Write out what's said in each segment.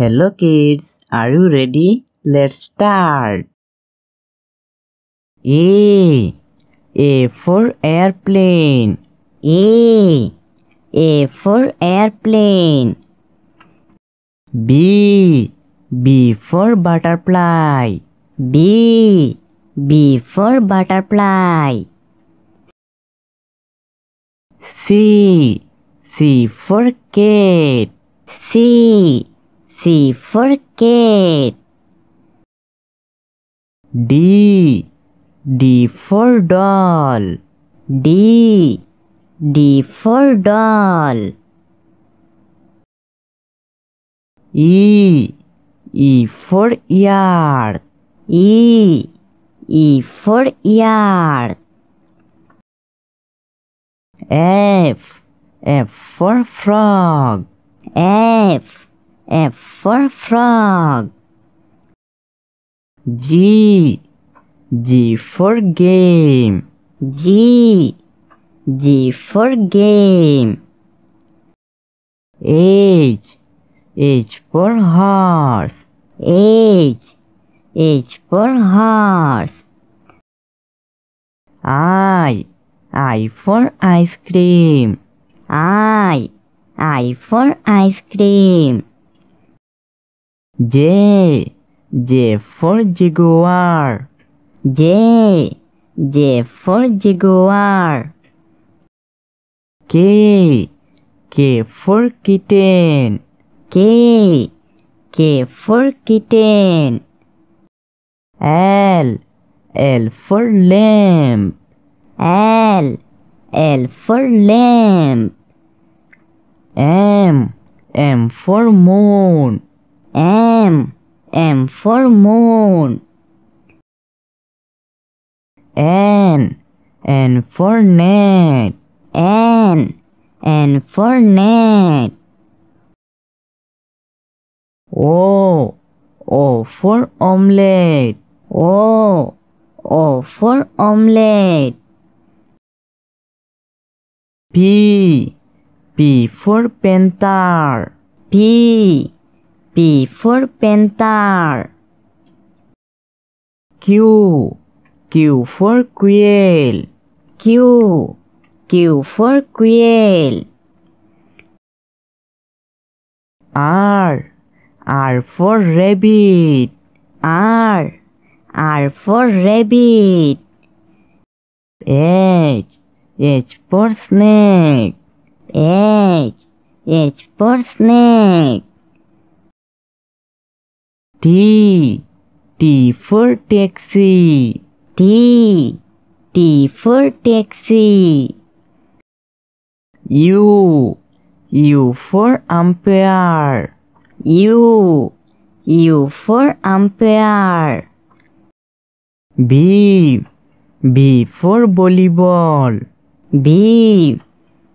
Hello kids, are you ready? Let's start. A. A for airplane. A. A for airplane. B. B for butterfly. B. B for butterfly. C. C for cat. C. C for cat. D. D for doll. D. D for doll. E. E for yard. E. E for yard. F. F for frog. F. F for frog. G. G for game. G. G for game. H. H for horse. H. H for horse. I. I for ice cream. I. I for ice cream. J. J for jaguar. J. J for jaguar. K. K for kitten. K. K for kitten. L. L for lamp. L. L for lamp. M. M for moon. M. M for moon. N. N for net. N. N for net. O. O for omelette. O. O for omelette. P. P for panther. P. P for panther. Q. Q for quail. Q. Q for quail. R. R for rabbit. R. R for rabbit. H. H for snake. H. H for snake. T. T for taxi. T. T for taxi. U. U for umpire. U. U for umpire. B. B for volleyball. B.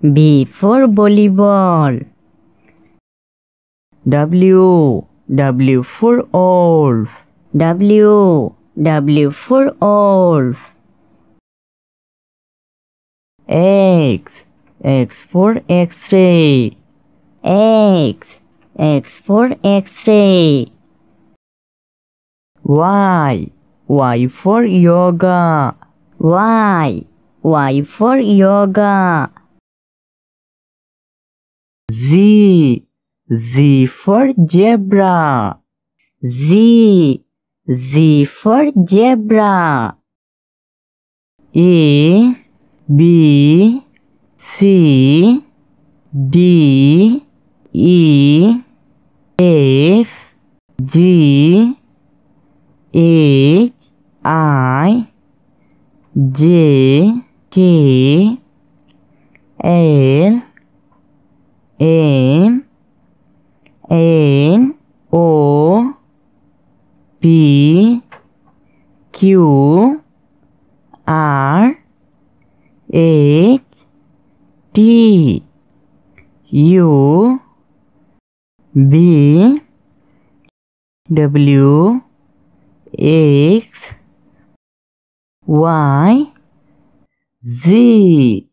B for volleyball. W. W for wolf. W. W for wolf. X. X for X-ray. X. X for X-ray. Y. Y for yoga. Y. Y for yoga. Z. Z for zebra. Z. Z for zebra. A. B. C. D. E. F. G. H. I. J. K. L. M. N. O. P. Q. R. H. T. U. B. W. X. Y. Z.